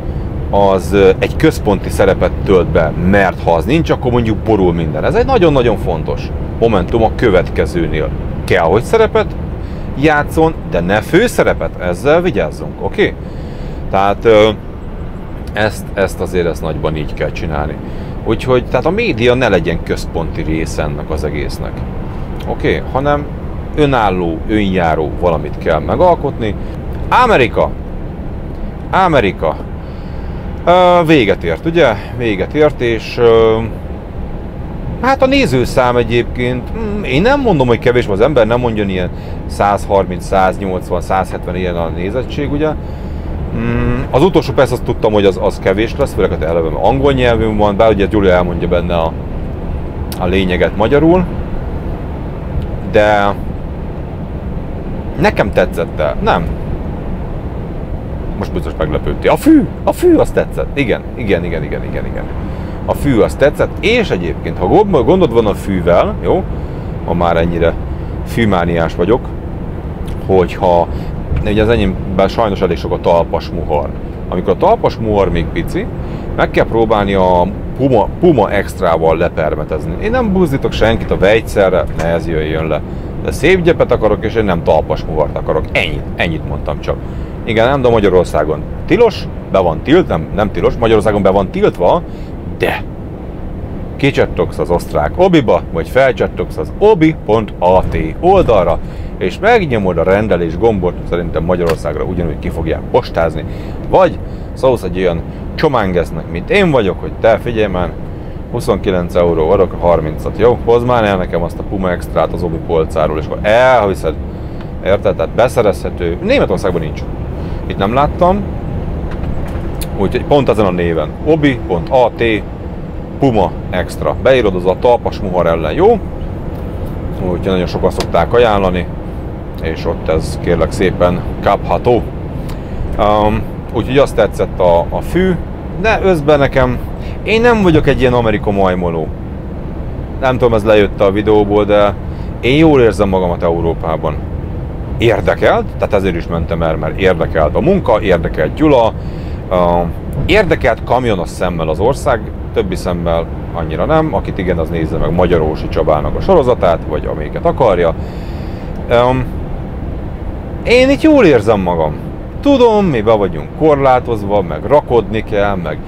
az egy központi szerepet tölt be, mert ha az nincs, akkor mondjuk borul minden. Ez egy nagyon-nagyon fontos momentum a következőnél. Kell, hogy szerepet játszon, de ne főszerepet, ezzel vigyázzunk, oké? Okay? Tehát ezt, ezt azért ezt nagyban így kell csinálni. Úgyhogy tehát a média ne legyen központi része ennek az egésznek. Oké? Okay? Hanem önálló, önjáró valamit kell megalkotni. Amerika. Amerika. Véget ért, ugye? Véget ért, és hát a nézőszám egyébként, mm, én nem mondom, hogy kevés, az ember nem mondjon ilyen 130, 180, 170 ilyen a nézettség, ugye? Mm, az utolsó persze azt tudtam, hogy az, az kevés lesz, főleg hát eleve angol nyelvűn van, bár ugye Gyuri elmondja benne a, a lényeget magyarul, de nekem tetszett el. Nem. most biztos meglepődtél. A fű, a fű azt tetszett. Igen, igen, igen, igen, igen, igen. A fű azt tetszett, és egyébként, ha gondod van a fűvel, jó, ha már ennyire fűmániás vagyok, hogyha ugye az enyémben sajnos elég sok a talpas muhar. Amikor a talpas muhar még pici, meg kell próbálni a Puma, Puma extrával lepermetezni. Én nem buzdítok senkit a vegyszerre, ne ez jöjjön le. De szép gyepet akarok, és én nem talpas muhart akarok. Ennyit, ennyit mondtam csak. Igen, nem, de Magyarországon tilos, be van tilt, nem, nem tilos, Magyarországon be van tiltva, de kicsattogsz az osztrák obiba, vagy felcsattogsz az obi.at oldalra, és megnyomod a rendelés gombot, szerintem Magyarországra ugyanúgy ki fogják postázni, vagy szólsz egy olyan csomángesznek, mint én vagyok, hogy te figyelj már, 29 euró, adok a 30-at, jó? Hozd már el nekem azt a Puma Extrát az Obi polcáról, és akkor elhiszed. Érted? Tehát beszerezhető. Németországban nincs. Itt nem láttam. Úgyhogy pont ezen a néven. Obi.at Puma Extra. Beírod az a talpas muhar ellen, jó? Úgyhogy nagyon sokan szokták ajánlani, és ott ez kérlek szépen kapható. Um, úgyhogy azt tetszett a, a fű, de özben nekem, én nem vagyok egy ilyen Amerika majmoló. Nem tudom, ez lejött a videóból, de én jól érzem magamat Európában. Érdekelt, tehát ezért is mentem el, mert érdekelt a munka, érdekelt Gyula, uh, érdekelt kamionos szemmel az ország, többi szemmel annyira nem, akit igen, az nézze meg Magyarósi Csabának a sorozatát, vagy amelyiket akarja. Um, én itt jól érzem magam. Tudom, mi be vagyunk korlátozva, meg rakodni kell, meg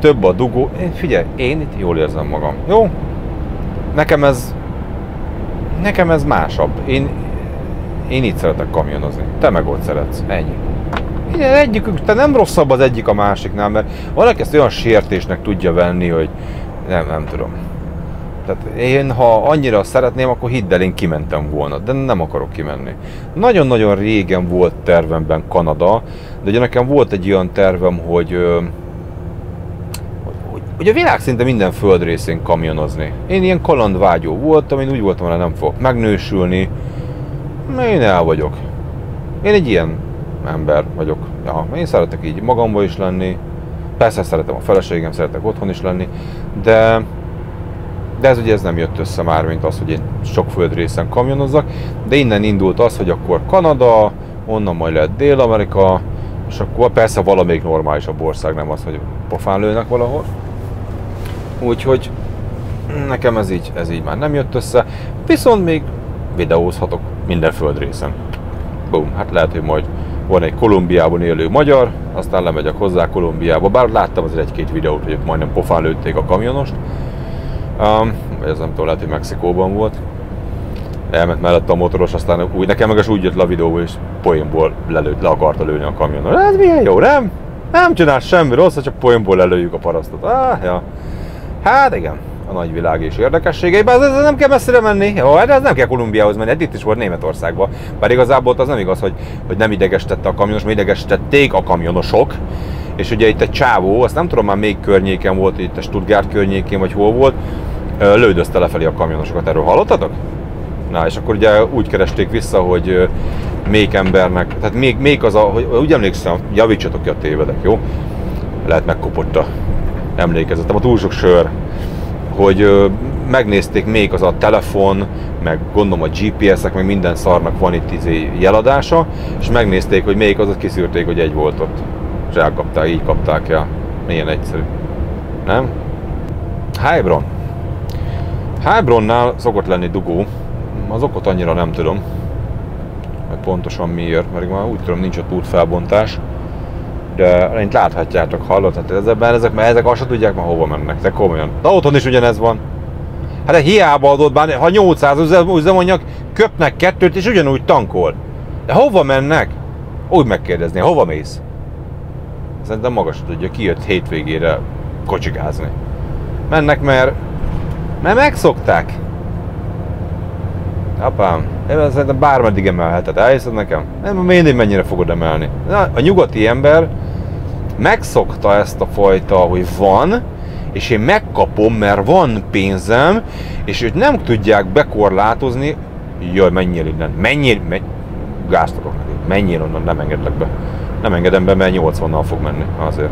több a dugó. Én, figyelj, én itt jól érzem magam. Jó? Nekem ez nekem ez másabb. Én, én itt szeretek kamionozni. Te meg ott szeretsz. Ennyi. Igen, egyik, te nem rosszabb az egyik a másiknál, mert valaki ezt olyan sértésnek tudja venni, hogy nem, nem tudom. Tehát én, ha annyira szeretném, akkor hidd el, én kimentem volna, de nem akarok kimenni. Nagyon-nagyon régen volt tervemben Kanada, de ugye nekem volt egy olyan tervem, hogy, hogy, hogy a világ szinte minden földrészén kamionozni. Én ilyen kalandvágyó voltam, én úgy voltam, hogy nem fogok megnősülni. Én el vagyok. Én egy ilyen ember vagyok. Ja, én szeretek így magamba is lenni. Persze szeretem a feleségem, szeretek otthon is lenni, de de ez ugye ez nem jött össze már, mint az, hogy én sok földrészen kamionozzak, de innen indult az, hogy akkor Kanada, onnan majd lehet Dél-Amerika, és akkor persze valamelyik normálisabb ország, nem az, hogy pofán lőnek valahol. Úgyhogy nekem ez így, ez így már nem jött össze, viszont még videózhatok minden földrészen. Boom, hát lehet, hogy majd van egy Kolumbiában élő magyar, aztán lemegyek hozzá Kolumbiába, bár láttam azért egy-két videót, hogy majdnem pofán lőtték a kamionost, Um, ez nem tudom, lehet, hogy Mexikóban volt. Elment mellett a motoros, aztán úgy, nekem meg az úgy jött le a videó, és poénból lelőtt, le akarta lőni a kamion. Ez milyen jó, nem? Nem csinál semmi rossz, csak poénból lelőjük a parasztot. Ah, ja. Hát igen, a nagyvilág és érdekességeiben, ez, ez nem kell messzire menni. Jó, hát ez nem kell Kolumbiához menni, hát itt is volt Németországban. Bár igazából az nem igaz, hogy, hogy nem idegesítette a kamionos, mert idegesítették a kamionosok. És ugye itt egy csávó, azt nem tudom már még környéken volt, itt a Stuttgart környékén, vagy hol volt, lődözte lefelé a kamionosokat. Erről hallottatok? Na, és akkor ugye úgy keresték vissza, hogy még embernek, tehát még, még az a, hogy úgy emlékszem, javítsatok ki a tévedek, jó? Lehet megkopott a emlékezetem, a túl sok sör, hogy megnézték még az a telefon, meg gondolom a GPS-ek, meg minden szarnak van itt izé jeladása, és megnézték, hogy még azot kiszűrték, hogy egy volt ott. És elkapták, így kapták el. Milyen egyszerű. Nem? Hybron. Hybronnál szokott lenni dugó, az okot annyira nem tudom, hogy pontosan miért, mert már úgy tudom, nincs ott útfelbontás, de én láthatjátok, hallott, hát ezekben, ezek, mert ezek azt tudják már hova mennek, de komolyan. De otthon is ugyanez van. Hát de hiába adod, bár ha 800 üzemanyag, köpnek kettőt, és ugyanúgy tankol. De hova mennek? Úgy megkérdezni, hova mész? Szerintem magas tudja, ki jött hétvégére kocsigázni. Mennek, mert mert megszokták. Apám, én szerintem bármeddig emelheted, elhiszed nekem? Nem, mindig mennyire fogod emelni. Na, a nyugati ember megszokta ezt a fajta, hogy van, és én megkapom, mert van pénzem, és őt nem tudják bekorlátozni, jaj, menjél innen, menjél, menj, gáztatok neki, menjél onnan, nem engedlek be. Nem engedem be, mert 80-nal fog menni azért.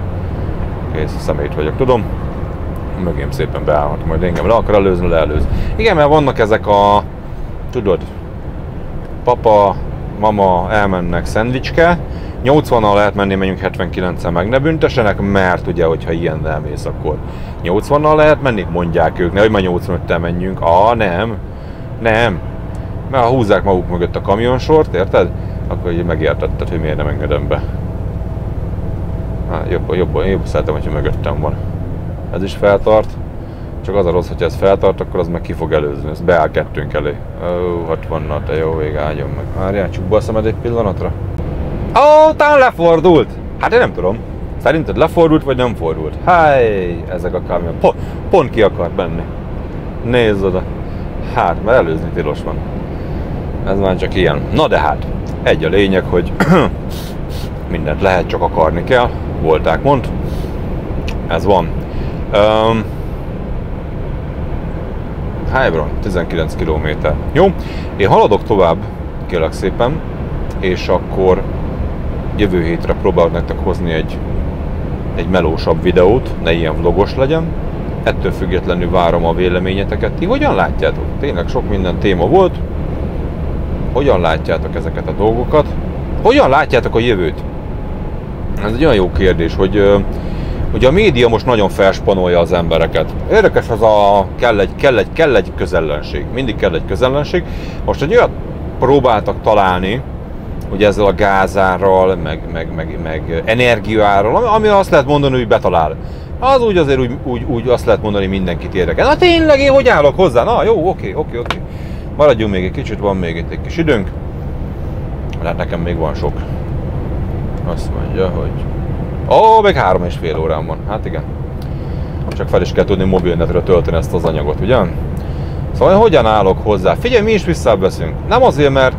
Kész, szemét vagyok, tudom. Mögém szépen beállhat, majd engem le akar előzni, leelőz. Igen, mert vannak ezek a, tudod, papa, mama elmennek szendvicske, 80-nal lehet menni, menjünk 79-en meg ne büntessenek, mert ugye, hogyha ilyen elmész, akkor 80-nal lehet menni, mondják ők, ne, hogy már 85-tel menjünk. Ah, nem, nem. Mert ha húzzák maguk mögött a kamionsort, érted? Akkor így megértetted, hogy miért nem engedem be. Hát, jobb, jobb, jobb szeretem, hogyha mögöttem van. Ez is feltart. Csak az a rossz, hogyha ez feltart, akkor az meg ki fog előzni. Ez beáll kettőnk elé. Ó, 60 na, te jó ég, áldjon meg. Várjál, csukba a szemed egy pillanatra. Ó, talán lefordult! Hát én nem tudom. Szerinted lefordult, vagy nem fordult? Háj, ezek a kamion. Pont, pont ki akar benni. Nézd oda. Hát, mert előzni tilos van. Ez már csak ilyen. Na de hát, egy a lényeg, hogy mindent lehet, csak akarni kell. Volták mond. Ez van. Um, Hybron, 19 km. Jó, én haladok tovább, kérlek szépen, és akkor jövő hétre próbálok nektek hozni egy, egy melósabb videót, ne ilyen vlogos legyen. Ettől függetlenül várom a véleményeteket. Ti hogyan látjátok? Tényleg sok minden téma volt. Hogyan látjátok ezeket a dolgokat? Hogyan látjátok a jövőt? Ez egy olyan jó kérdés, hogy hogy a média most nagyon felspanolja az embereket. Érdekes az a kell egy, kell egy, kell egy közellenség. Mindig kell egy közellenség. Most egy olyat próbáltak találni, hogy ezzel a gázárral, meg, meg, meg, meg energiaárral, ami azt lehet mondani, hogy betalál. Az úgy azért úgy, úgy, úgy azt lehet mondani, mindenkit érdekel. Na tényleg én hogy állok hozzá? Na jó, oké, oké, oké. Maradjunk még egy kicsit, van még itt egy kis időnk. Hát nekem még van sok. Azt mondja, hogy... Ó, még három és fél órán van. Hát igen. Csak fel is kell tudni mobilnetre tölteni ezt az anyagot, ugye? Szóval hogyan állok hozzá? Figyelj, mi is visszaveszünk. Nem azért, mert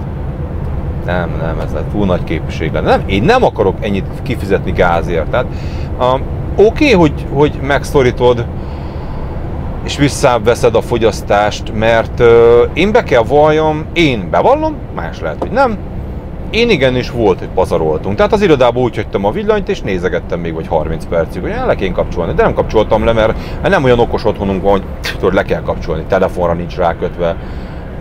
nem, nem, ez túl nagy képviség lenne. Nem, én nem akarok ennyit kifizetni gázért. Tehát um, oké, okay, hogy, hogy megszorítod és visszaveszed a fogyasztást, mert uh, én be kell valljam, én bevallom, más lehet, hogy nem, én igenis volt, hogy pazaroltunk. Tehát az irodában úgy hagytam a villanyt, és nézegettem még vagy 30 percig, hogy le kéne kapcsolni. De nem kapcsoltam le, mert nem olyan okos otthonunk van, hogy tudod, le kell kapcsolni. Telefonra nincs rákötve,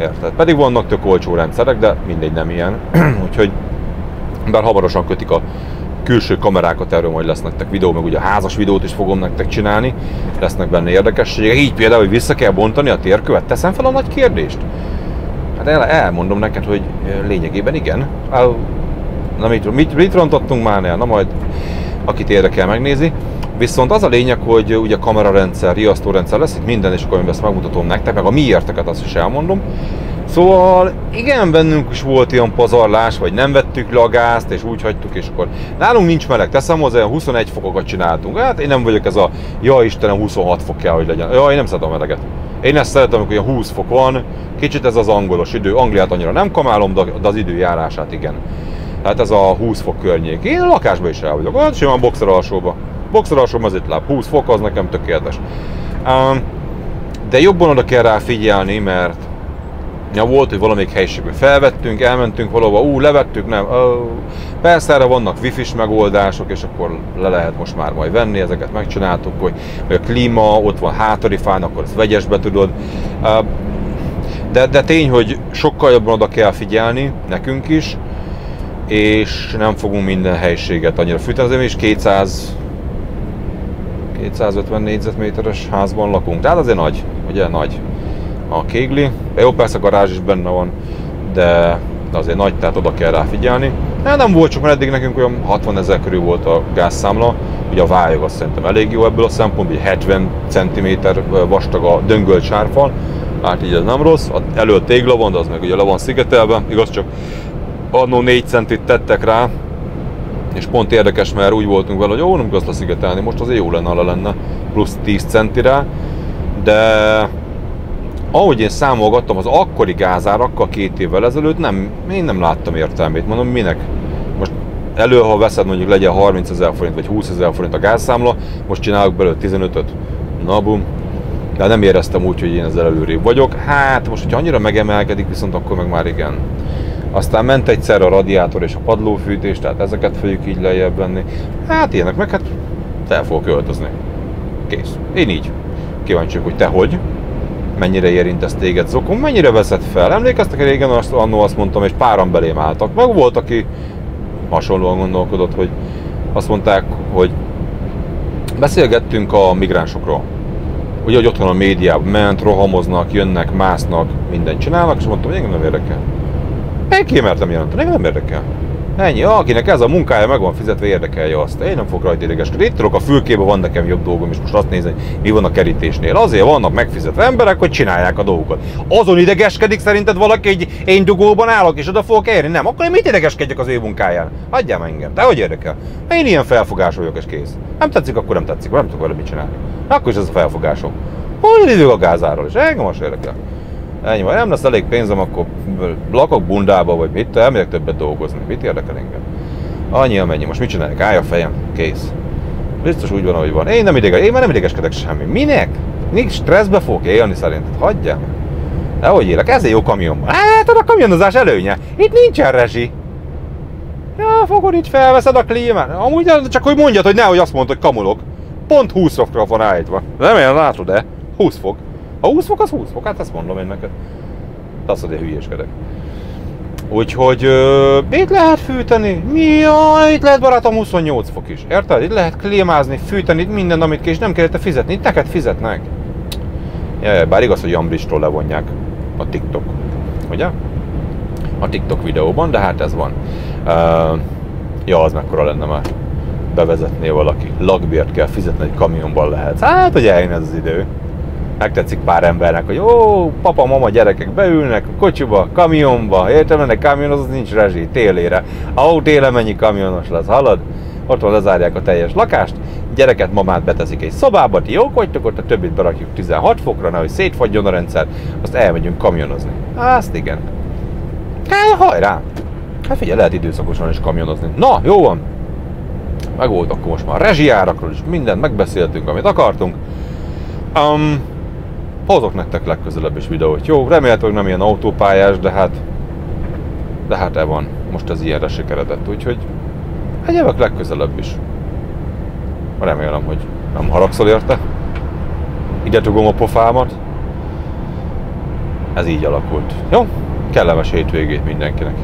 Érted? Pedig vannak tök olcsó rendszerek, de mindegy nem ilyen. Úgyhogy bár hamarosan kötik a külső kamerákat, erről majd lesz nektek videó, meg ugye a házas videót is fogom nektek csinálni, lesznek benne érdekességek. Így például, hogy vissza kell bontani a térkövet, teszem fel a nagy kérdést. Hát el, elmondom neked, hogy lényegében igen. Na mit, mit, mit rontottunk már el? Na majd, akit érdekel megnézi. Viszont az a lényeg, hogy ugye kamerarendszer, riasztórendszer lesz, itt minden, és akkor én ezt megmutatom nektek, meg a miérteket azt is elmondom. Szóval igen, bennünk is volt ilyen pazarlás, vagy nem vettük le a gázt, és úgy hagytuk, és akkor nálunk nincs meleg, teszem hozzá, 21 fokokat csináltunk. Hát én nem vagyok ez a, ja Istenem, 26 fok kell, hogy legyen. Ja, én nem szeretem a meleget. Én ezt szeretem, amikor 20 fok van, kicsit ez az angolos idő. Angliát annyira nem kamálom, de az időjárását igen. Tehát ez a 20 fok környék. Én a lakásban is el vagyok, olyan simán boxer alsóba boxerosom az itt láb, 20 fok, az nekem tökéletes. De jobban oda kell rá figyelni, mert ja, volt, hogy valamelyik helyiségben felvettünk, elmentünk valahova, ú, levettük, nem. Ó, persze erre vannak wifi-s megoldások, és akkor le lehet most már majd venni, ezeket megcsináltuk, hogy, hogy a klíma, ott van hátarifán, akkor ezt vegyesbe tudod. De, de tény, hogy sokkal jobban oda kell figyelni, nekünk is, és nem fogunk minden helyiséget annyira fűteni, azért is 200 250 négyzetméteres házban lakunk, tehát azért nagy, ugye nagy a kégli. Jó, persze a garázs is benne van, de azért nagy, tehát oda kell rá figyelni. De nem volt mert eddig nekünk olyan 60 ezer körül volt a gázszámla, ugye a vályog azt szerintem elég jó ebből a szempontból, 70 cm vastag a döngölt sárfal, hát így ez nem rossz, elő tégla van, de az meg ugye le van szigetelve, igaz csak annó 4 centit tettek rá, és pont érdekes, mert úgy voltunk vele, hogy jó, nem kell szigetelni, most azért jó lenne, lenne plusz 10 centire, de ahogy én számolgattam az akkori gázárakkal két évvel ezelőtt, nem, én nem láttam értelmét. Mondom, minek? Elő, ha veszed mondjuk legyen 30 ezer forint vagy 20 ezer forint a gázszámla, most csinálok belőle 15-öt. Na bum. De nem éreztem úgy, hogy én ezzel előrébb vagyok. Hát most, hogyha annyira megemelkedik, viszont akkor meg már igen. Aztán ment egyszer a radiátor és a padlófűtés, tehát ezeket fogjuk így lejjebb venni. Hát ilyenek, meg hát fel fogok költözni. Kész. Én így. Kíváncsiak, hogy te hogy? Mennyire érint ez téged zokon? Mennyire veszed fel? Emlékeztek, régen azt, annó azt mondtam, és páran belém álltak. Meg volt, aki hasonlóan gondolkodott, hogy azt mondták, hogy beszélgettünk a migránsokról. Ugye, hogy otthon a médiában ment, rohamoznak, jönnek, másznak, mindent csinálnak, és mondtam, hogy engem nem érdekel. Én kimertem jelenteni, engem nem érdekel. Ennyi, akinek ez a munkája meg van fizetve, érdekelje azt. Én nem fogok rajta idegeskedni. Itt tudok a fülkébe, van nekem jobb dolgom, és most azt nézni, mi van a kerítésnél. Azért vannak megfizetve emberek, hogy csinálják a dolgokat. Azon idegeskedik szerinted valaki, hogy én dugóban állok, és oda fogok érni? Nem, akkor én mit idegeskedjek az ő munkáján? Hagyjál engem, de hogy érdekel? Én ilyen felfogás vagyok, és kész. Nem tetszik, akkor nem tetszik, nem tudok vele mit csinálni. Akkor is ez a felfogásom. Hogy idők a gázáról, és engem most érdekel. Ennyi van, nem lesz elég pénzem, akkor lakok bundába, vagy mit, elmegyek többet dolgozni. Mit érdekel engem? Annyi, amennyi. Most mit csinálják? Állj a fejem. Kész. Biztos úgy van, ahogy van. Én nem ideges, én már nem idegeskedek semmi. Minek? Nincs stresszbe fogok élni szerinted. Hagyjál meg. De hogy élek? Egy jó kamion. Hát a kamionozás előnye. Itt nincsen rezsi. Ja, fogod így felveszed a klímát. Amúgy csak hogy mondjad, hogy nehogy azt mondod, hogy kamulok. Pont 20 fokra van állítva. Nem olyan látod, de 20 fok. Ha 20 fok, az 20 fok, hát ezt mondom én neked. De azt mondja, hülyéskedek. Úgyhogy uh, itt lehet fűteni. Mi itt lehet barátom 28 fok is. Érted? Itt lehet klímázni, fűteni, itt minden, amit kell, és nem kell fizetni. Itt neked fizetnek. Ja, bár igaz, hogy Jambristól levonják a TikTok. Ugye? A TikTok videóban, de hát ez van. Uh, ja, az mekkora lenne már bevezetné valaki. Lakbért kell fizetni, egy kamionban lehet. Hát, hogy eljön ez az idő megtetszik pár embernek, hogy ó, papa, mama, gyerekek beülnek a kocsiba, kamionba, értem, ennek kamion az nincs rezsi, télére. Ahó, télen mennyi kamionos lesz, hallod? Otthon lezárják a teljes lakást, gyereket, mamát beteszik egy szobába, ti jók vagytok, ott a többit berakjuk 16 fokra, nehogy szétfagyjon a rendszer, azt elmegyünk kamionozni. Azt igen. Hát, hajrá! Hát figyelj, lehet időszakosan is kamionozni. Na, jó van. Meg volt akkor most már rezsijárakról is mindent megbeszéltünk, amit akartunk. Um, hozok nektek legközelebb is videót. Jó, remélhetőleg nem ilyen autópályás, de hát de hát e van. Most ez ilyenre sikeredett, úgyhogy hát jövök legközelebb is. Remélem, hogy nem haragszol érte. Ide tugom a pofámat. Ez így alakult. Jó? Kellemes hétvégét mindenkinek.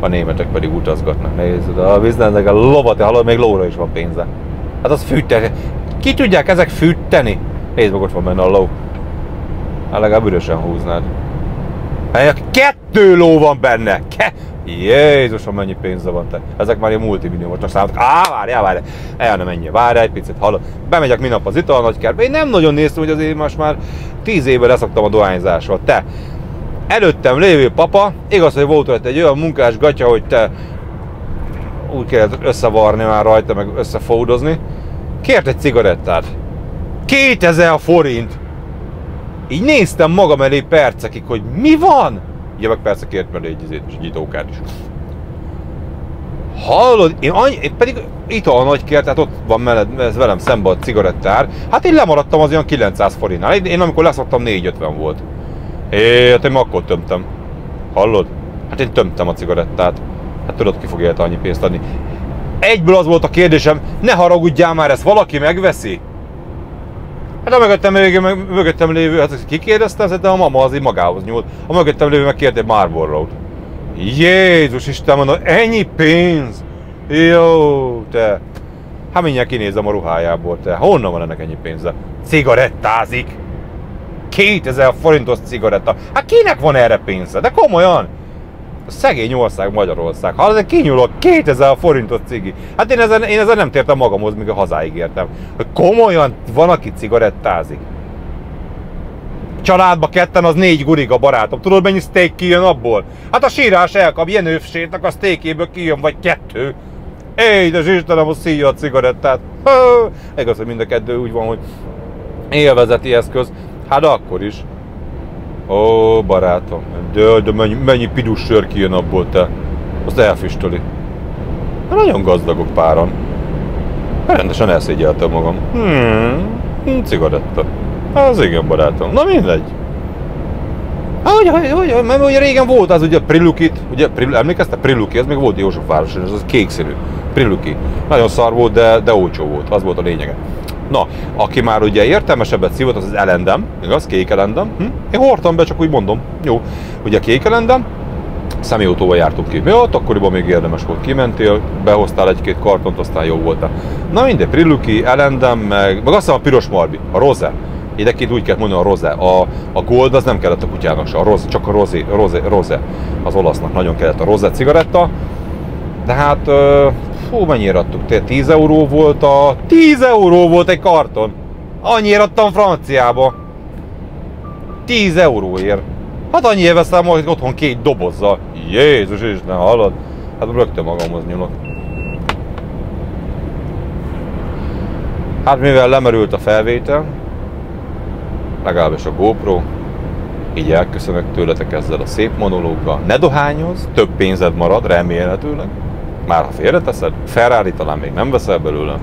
A németek pedig utazgatnak. Nézd, a vízlendek a lovat, hallod, még lóra is van pénze. Hát az fűteni. Ki tudják ezek fűteni? Nézd meg, ott van benne a ló. Hát legalább ürösen húznád. Hát kettő ló van benne! Ke Jézusom, mennyi pénze van te. Ezek már ilyen multimilliómosnak számoltak. Á, várjál, várjál. El nem menjél, várj egy picit, hallod. Bemegyek minap az ital nagykertbe. Én nem nagyon néztem, hogy azért most már tíz éve leszoktam a dohányzásról. Te, előttem lévő papa, igaz, hogy volt ott egy olyan munkás gatya, hogy te úgy kellett összevarni már rajta, meg összefódozni. Kért egy cigarettát. 2000 forint! Így néztem magam elé percekig, hogy mi van? Jövök persze kért mellé egy izét és egy itókát is. Hallod, én, annyi, én pedig ital nagy kert, tehát ott van mellett, ez velem szemben a cigarettár. Hát én lemaradtam az olyan 900 forintnál. Én, én amikor leszoktam 450 volt. É, hát én akkor tömtem. Hallod? Hát én tömtem a cigarettát. Hát tudod, ki fog érte annyi pénzt adni. Egyből az volt a kérdésem, ne haragudjál már, ezt valaki megveszi? Hát a mögöttem lévő, meg, mögöttem lévő, hát kikérdeztem, de a mama az így magához nyúlt. A mögöttem lévő meg kért Marlboro-t. Jézus Isten, mondom, ennyi pénz? Jó, te. Hát mindjárt kinézem a ruhájából, te. Honnan van ennek ennyi pénze? Cigarettázik. 2000 forintos cigaretta. Hát kinek van erre pénze? De komolyan. A szegény ország Magyarország. Ha azért kinyúlok 2000 forintot cigi. Hát én ezen, én ezen nem tértem magamhoz, míg a hazáig értem. Komolyan van, aki cigarettázik. Családba ketten az négy gurig a barátom. Tudod mennyi steak kijön abból? Hát a sírás elkap Jenőfsétnek a steakéből kijön vagy kettő. Éj, de Istenem, hogy szíja a cigarettát. Hő, igaz, hogy mind a kettő úgy van, hogy élvezeti eszköz. Hát akkor is. Ó, barátom, de, de mennyi, mennyi pidus sör kijön abból te. Azt elfüstöli. Hát nagyon gazdagok páran. Rendesen elszégyeltem magam. Hmm, cigaretta. Az igen, barátom. Na mindegy. Hogy, hogy, hogy, mert ugye régen volt az ugye Prilukit, ugye Pril, emlékezte? Priluki, ez még volt Józsefváros, ez az kék színű. Priluki. Nagyon szar volt, de, de olcsó volt, az volt a lényege. Na, aki már ugye értelmesebbet szívott, az az elendem, igaz? Kék elendem. Hm? Én hordtam be, csak úgy mondom. Jó. Ugye kék elendem, személyautóval jártunk ki. Mi ott akkoriban még érdemes volt. Kimentél, behoztál egy-két kartont, aztán jó volt. Na mindegy, Priluki, Elendem, meg, meg azt hiszem a piros marbi, a Rose. Idekint úgy kell mondani a Rose. A, a Gold az nem kellett a kutyának se, a Rose, csak a Rose, Rose, Rose. Az olasznak nagyon kellett a Rose cigaretta. De hát, fú, mennyire adtuk? Te 10 euró volt a... 10 euró volt egy karton! Annyira adtam franciába. 10 euróért. Hát annyi veszem hogy otthon két dobozzal. Jézus Isten, hallod? Hát rögtön magamhoz nyúlok. Hát mivel lemerült a felvétel, legalábbis a GoPro, így elköszönök tőletek ezzel a szép monológgal. Ne dohányoz, több pénzed marad, remélhetőleg. Már ha félreteszed, Ferrari talán még nem veszel belőle,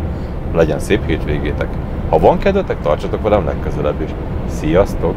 legyen szép hétvégétek. Ha van kedvetek, tartsatok velem legközelebb is. Sziasztok!